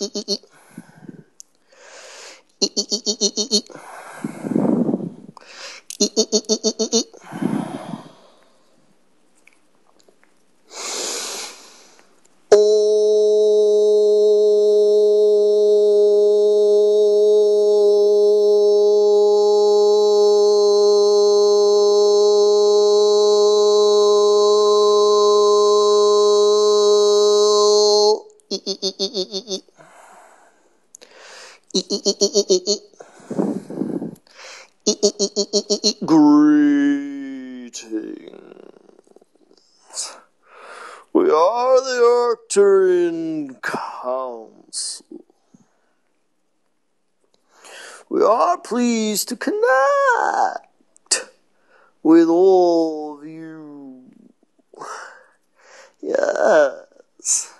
いいいい。いいいいいいい。いいいいいいい。いいいいいいいい。Greetings. We are the Arcturian Council. We are pleased to connect with all of you. Yes,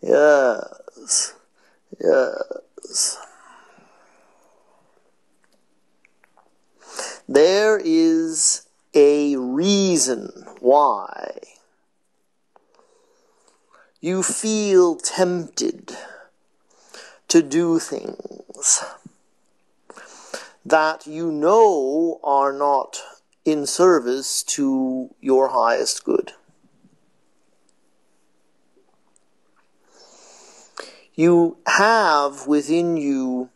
yes, yes. reason why you feel tempted to do things that you know are not in service to your highest good. You have within you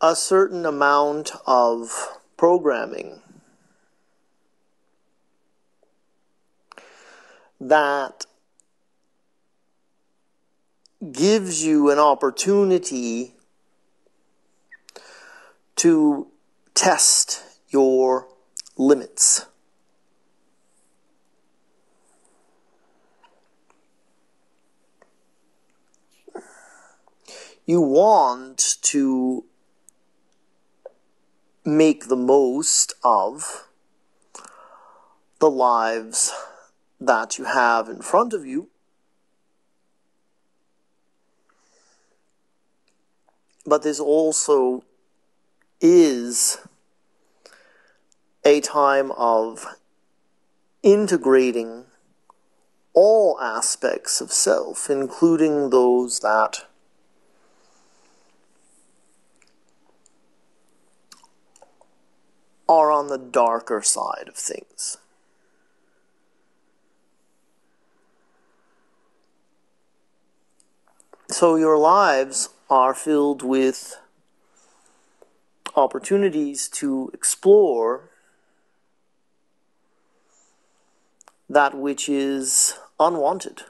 a certain amount of programming that gives you an opportunity to test your limits. You want to make the most of the lives that you have in front of you. But this also is a time of integrating all aspects of self, including those that are on the darker side of things. So your lives are filled with opportunities to explore that which is unwanted,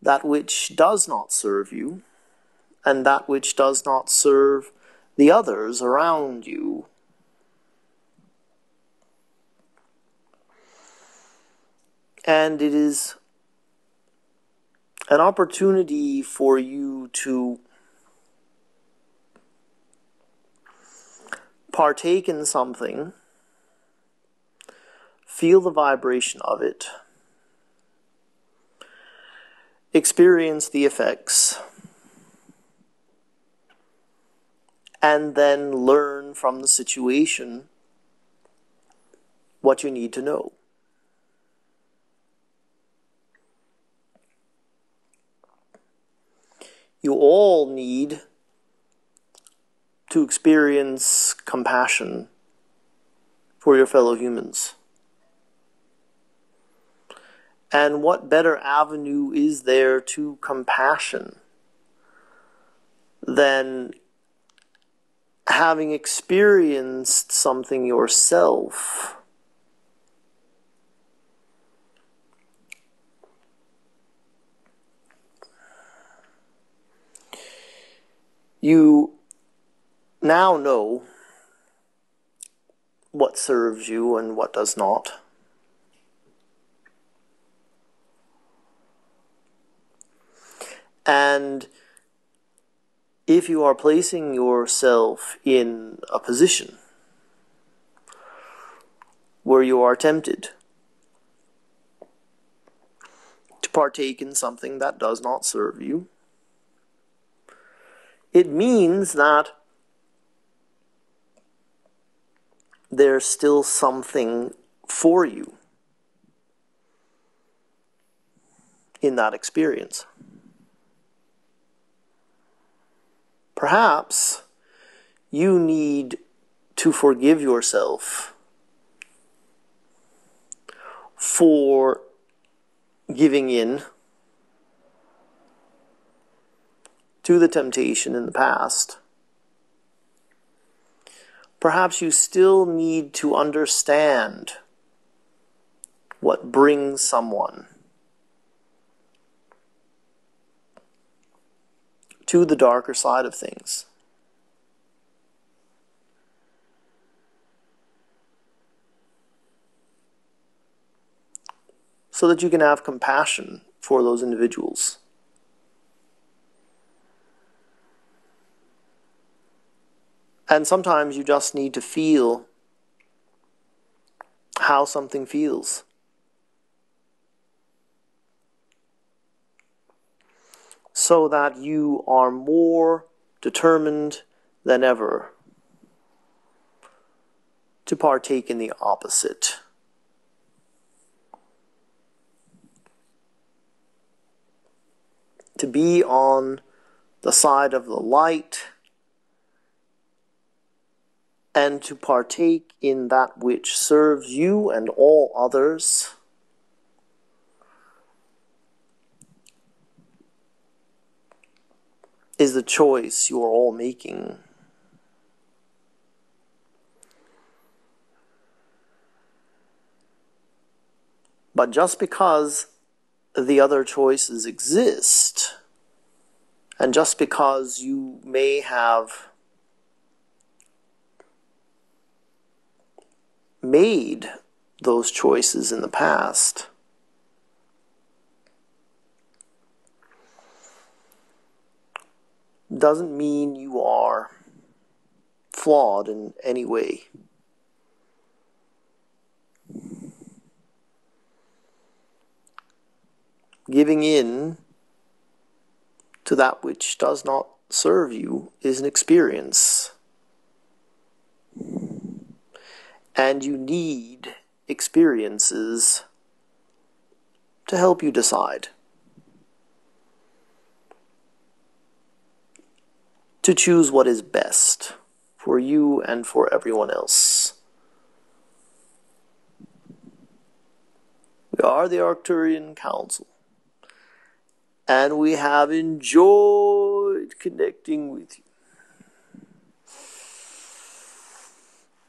that which does not serve you, and that which does not serve the others around you. And it is an opportunity for you to partake in something, feel the vibration of it, experience the effects. and then learn from the situation what you need to know. You all need to experience compassion for your fellow humans. And what better avenue is there to compassion than having experienced something yourself, you now know what serves you and what does not. And if you are placing yourself in a position where you are tempted to partake in something that does not serve you, it means that there's still something for you in that experience. Perhaps you need to forgive yourself for giving in to the temptation in the past. Perhaps you still need to understand what brings someone to the darker side of things. So that you can have compassion for those individuals. And sometimes you just need to feel how something feels. So that you are more determined than ever to partake in the opposite. To be on the side of the light and to partake in that which serves you and all others is the choice you are all making. But just because the other choices exist, and just because you may have made those choices in the past, doesn't mean you are flawed in any way. Giving in to that which does not serve you is an experience. And you need experiences to help you decide. To choose what is best for you and for everyone else. We are the Arcturian Council, and we have enjoyed connecting with you.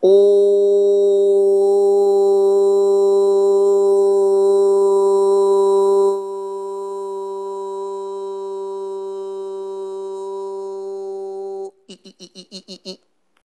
Oh.